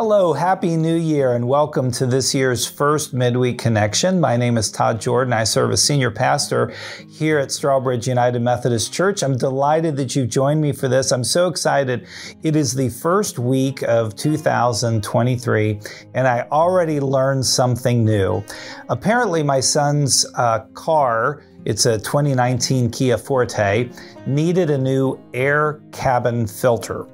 Hello, Happy New Year, and welcome to this year's first midweek connection. My name is Todd Jordan. I serve as senior pastor here at Strawbridge United Methodist Church. I'm delighted that you've joined me for this. I'm so excited. It is the first week of 2023, and I already learned something new. Apparently, my son's uh, car it's a 2019 Kia Forte, needed a new air cabin filter.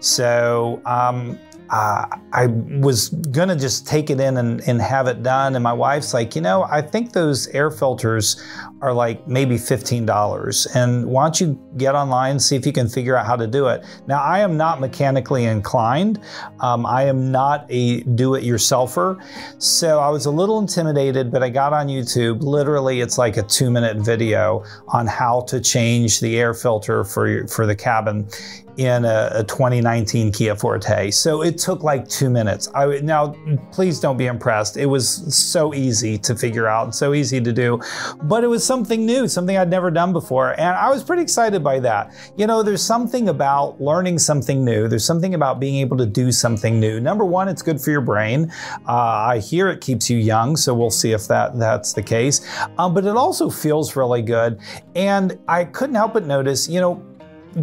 So um, uh, I was gonna just take it in and, and, have it done. And my wife's like, you know, I think those air filters are like maybe $15. And why don't you get online see if you can figure out how to do it? Now, I am not mechanically inclined. Um, I am not a do-it-yourselfer. So I was a little intimidated, but I got on YouTube. Literally, it's like a two minute video on how to change the air filter for, for the cabin in a, a, 2019 Kia Forte. So it took like two minutes. I, now, please don't be impressed. It was so easy to figure out, so easy to do, but it was something new, something I'd never done before. And I was pretty excited by that. You know, there's something about learning something new. There's something about being able to do something new. Number one, it's good for your brain. Uh, I hear it keeps you young, so we'll see if that that's the case. Um, but it also feels really good. And I couldn't help but notice, you know,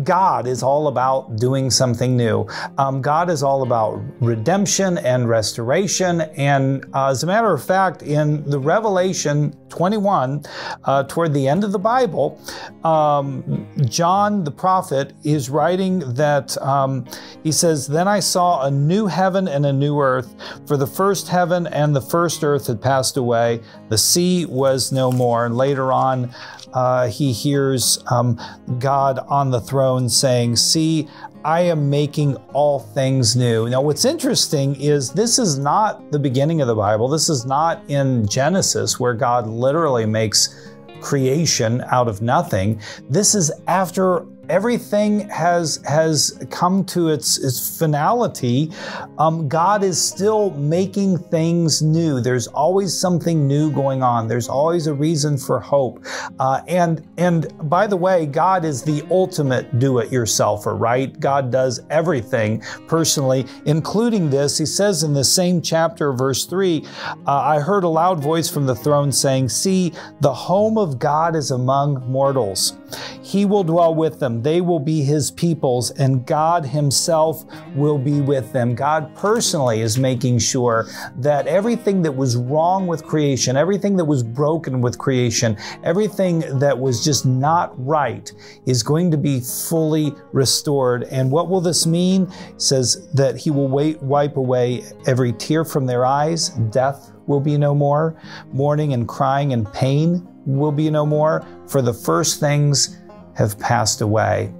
God is all about doing something new. Um, God is all about redemption and restoration. And uh, as a matter of fact, in the Revelation 21, uh, toward the end of the Bible, um, John the prophet is writing that um, he says, Then I saw a new heaven and a new earth, for the first heaven and the first earth had passed away. The sea was no more. And later on, uh, he hears um, God on the throne saying, See, I am making all things new. Now, what's interesting is this is not the beginning of the Bible. This is not in Genesis where God literally makes creation out of nothing. This is after everything has has come to its its finality, um, God is still making things new. There's always something new going on. There's always a reason for hope. Uh, and and by the way, God is the ultimate do-it-yourselfer, right? God does everything personally, including this. He says in the same chapter, verse three, uh, I heard a loud voice from the throne saying, "See, the home of God is among mortals." He will dwell with them. They will be his peoples, and God himself will be with them. God personally is making sure that everything that was wrong with creation, everything that was broken with creation, everything that was just not right is going to be fully restored. And what will this mean? It says that he will wait, wipe away every tear from their eyes, death will be no more, mourning and crying and pain will be no more, for the first things have passed away.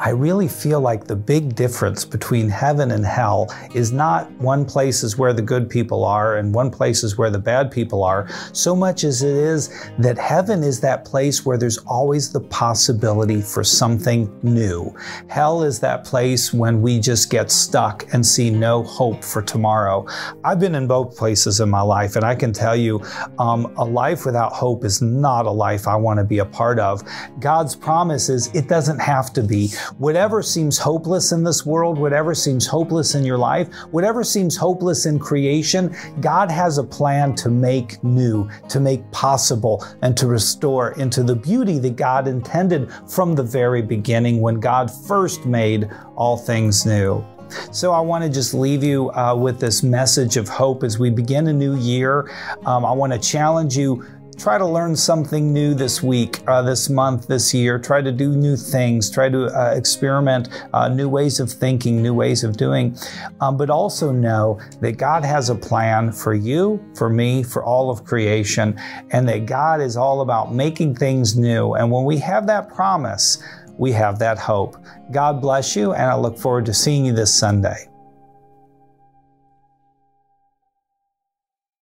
I really feel like the big difference between heaven and hell is not one place is where the good people are and one place is where the bad people are, so much as it is that heaven is that place where there's always the possibility for something new. Hell is that place when we just get stuck and see no hope for tomorrow. I've been in both places in my life, and I can tell you um, a life without hope is not a life I want to be a part of. God's promise is it doesn't have to be. Whatever seems hopeless in this world, whatever seems hopeless in your life, whatever seems hopeless in creation, God has a plan to make new, to make possible, and to restore into the beauty that God intended from the very beginning when God first made all things new. So I want to just leave you uh, with this message of hope as we begin a new year. Um, I want to challenge you try to learn something new this week, uh, this month, this year. Try to do new things. Try to uh, experiment uh, new ways of thinking, new ways of doing. Um, but also know that God has a plan for you, for me, for all of creation, and that God is all about making things new. And when we have that promise, we have that hope. God bless you, and I look forward to seeing you this Sunday.